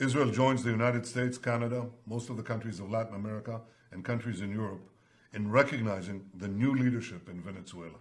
Israel joins the United States, Canada, most of the countries of Latin America, and countries in Europe in recognizing the new leadership in Venezuela.